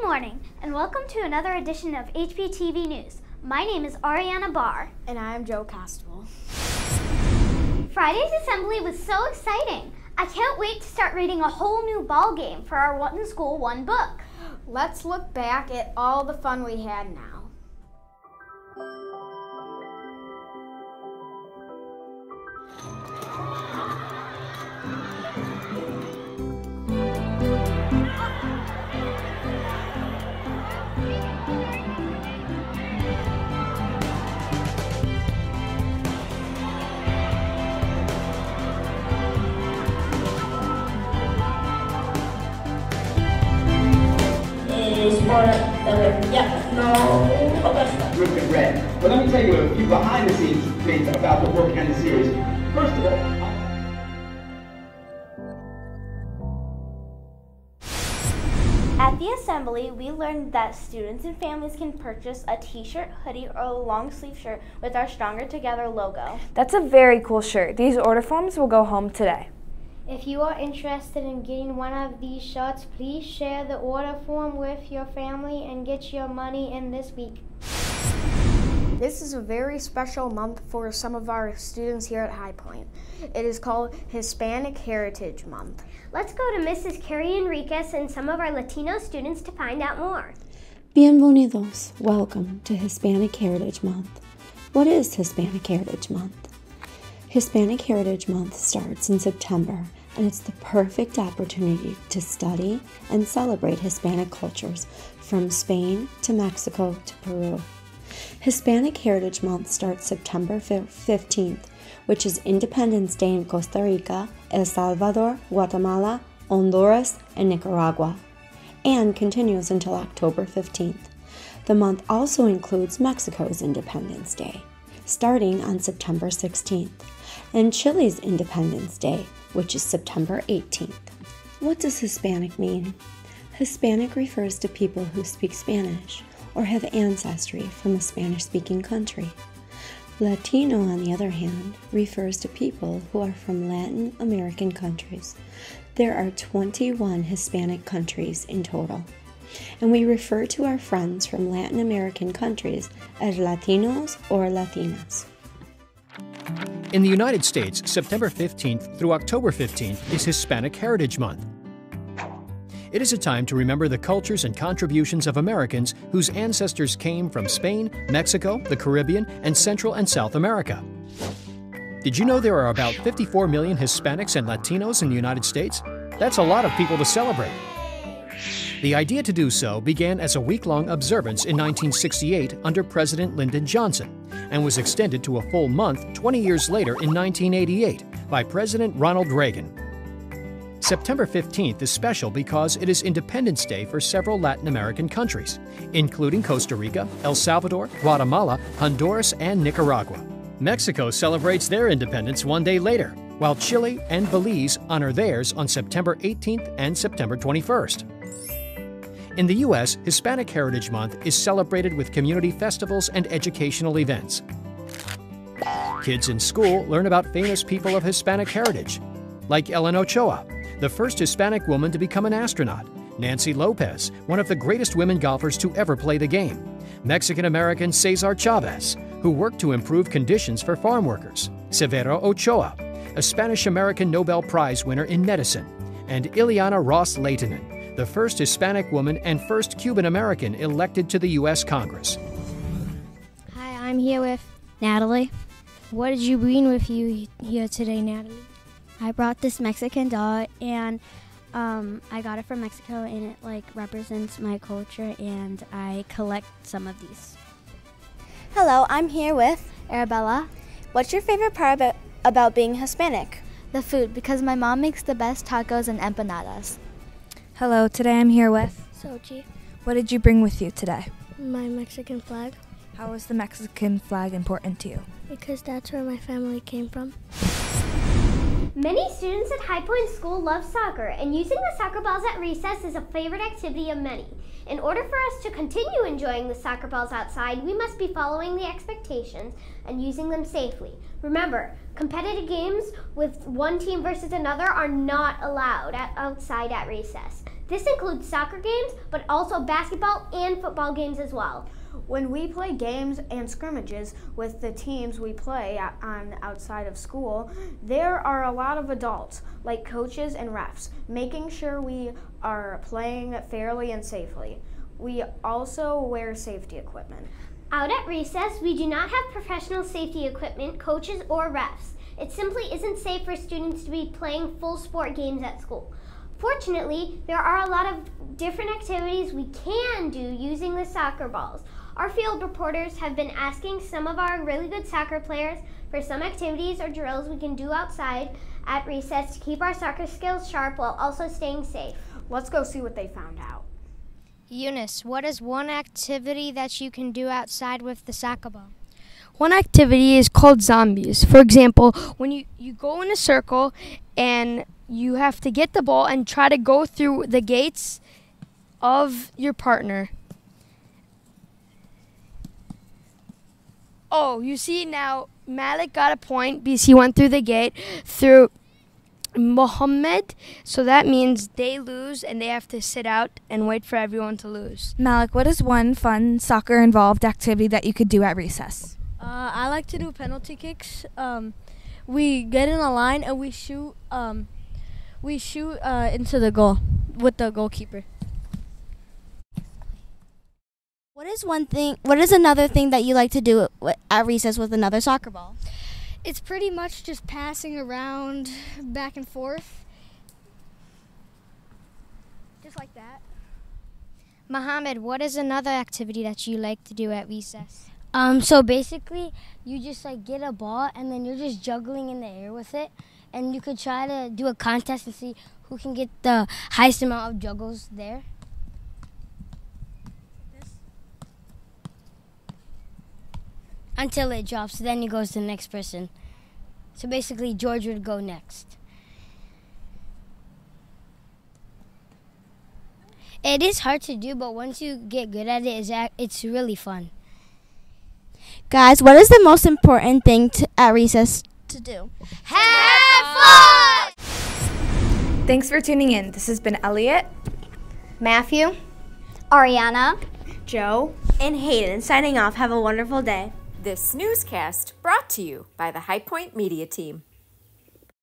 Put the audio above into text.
Good morning, and welcome to another edition of HPTV News. My name is Ariana Barr. And I am Joe Castable. Friday's assembly was so exciting. I can't wait to start reading a whole new ball game for our One School One book. Let's look back at all the fun we had now. Yeah, no, that's not Rip and Red. But let me tell you a few behind the scenes things about the work on the series. First of all, At the assembly, we learned that students and families can purchase a t-shirt, hoodie, or a long sleeve shirt with our Stronger Together logo. That's a very cool shirt. These order forms will go home today. If you are interested in getting one of these shirts, please share the order form with your family and get your money in this week. This is a very special month for some of our students here at High Point. It is called Hispanic Heritage Month. Let's go to Mrs. Carrie Enriquez and some of our Latino students to find out more. Bienvenidos. Welcome to Hispanic Heritage Month. What is Hispanic Heritage Month? Hispanic Heritage Month starts in September and it's the perfect opportunity to study and celebrate Hispanic cultures from Spain to Mexico to Peru. Hispanic Heritage Month starts September 15th, which is Independence Day in Costa Rica, El Salvador, Guatemala, Honduras, and Nicaragua, and continues until October 15th. The month also includes Mexico's Independence Day, starting on September 16th, and Chile's Independence Day, which is September 18th. What does Hispanic mean? Hispanic refers to people who speak Spanish or have ancestry from a Spanish speaking country. Latino, on the other hand, refers to people who are from Latin American countries. There are 21 Hispanic countries in total, and we refer to our friends from Latin American countries as Latinos or Latinas. In the United States, September 15th through October 15th is Hispanic Heritage Month. It is a time to remember the cultures and contributions of Americans whose ancestors came from Spain, Mexico, the Caribbean, and Central and South America. Did you know there are about 54 million Hispanics and Latinos in the United States? That's a lot of people to celebrate. The idea to do so began as a week long observance in 1968 under President Lyndon Johnson and was extended to a full month 20 years later in 1988 by President Ronald Reagan. September 15th is special because it is Independence Day for several Latin American countries, including Costa Rica, El Salvador, Guatemala, Honduras, and Nicaragua. Mexico celebrates their independence one day later, while Chile and Belize honor theirs on September 18th and September 21st. In the U.S., Hispanic Heritage Month is celebrated with community festivals and educational events. Kids in school learn about famous people of Hispanic heritage, like Ellen Ochoa, the first Hispanic woman to become an astronaut, Nancy Lopez, one of the greatest women golfers to ever play the game, Mexican American Cesar Chavez, who worked to improve conditions for farm workers, Severo Ochoa, a Spanish American Nobel Prize winner in medicine, and Ileana Ros-Lehtinen, the first Hispanic woman and first Cuban American elected to the U.S. Congress. Hi, I'm here with Natalie. What did you bring with you here today, Natalie? I brought this Mexican doll and um, I got it from Mexico and it like represents my culture and I collect some of these. Hello, I'm here with Arabella. What's your favorite part about, about being Hispanic? The food because my mom makes the best tacos and empanadas. Hello, today I'm here with Sochi. What did you bring with you today? My Mexican flag. How is the Mexican flag important to you? Because that's where my family came from. Many students at High Point School love soccer, and using the soccer balls at recess is a favorite activity of many. In order for us to continue enjoying the soccer balls outside, we must be following the expectations and using them safely. Remember, competitive games with one team versus another are not allowed at, outside at recess. This includes soccer games, but also basketball and football games as well. When we play games and scrimmages with the teams we play on outside of school, there are a lot of adults, like coaches and refs, making sure we are playing fairly and safely. We also wear safety equipment. Out at recess, we do not have professional safety equipment, coaches, or refs. It simply isn't safe for students to be playing full sport games at school. Fortunately, there are a lot of different activities we can do using the soccer balls. Our field reporters have been asking some of our really good soccer players for some activities or drills we can do outside at recess to keep our soccer skills sharp while also staying safe. Let's go see what they found out. Eunice, what is one activity that you can do outside with the soccer ball? One activity is called zombies. For example, when you, you go in a circle and you have to get the ball and try to go through the gates of your partner. Oh, you see now Malik got a point because he went through the gate through Mohammed. So that means they lose and they have to sit out and wait for everyone to lose. Malik, what is one fun soccer involved activity that you could do at recess? Uh, I like to do penalty kicks. Um, we get in a line and we shoot. Um, we shoot uh, into the goal with the goalkeeper. What is one thing? What is another thing that you like to do at recess with another soccer ball? It's pretty much just passing around back and forth. Just like that. Mohammed, what is another activity that you like to do at recess? Um, so basically, you just like get a ball and then you're just juggling in the air with it, and you could try to do a contest and see who can get the highest amount of juggles there. until it drops. Then it goes to the next person. So basically, George would go next. It is hard to do, but once you get good at it, it's really fun. Guys, what is the most important thing to, at recess to do? Have fun! Thanks for tuning in. This has been Elliot, Matthew, Ariana, Joe, and Hayden signing off. Have a wonderful day. This newscast brought to you by the High Point Media Team.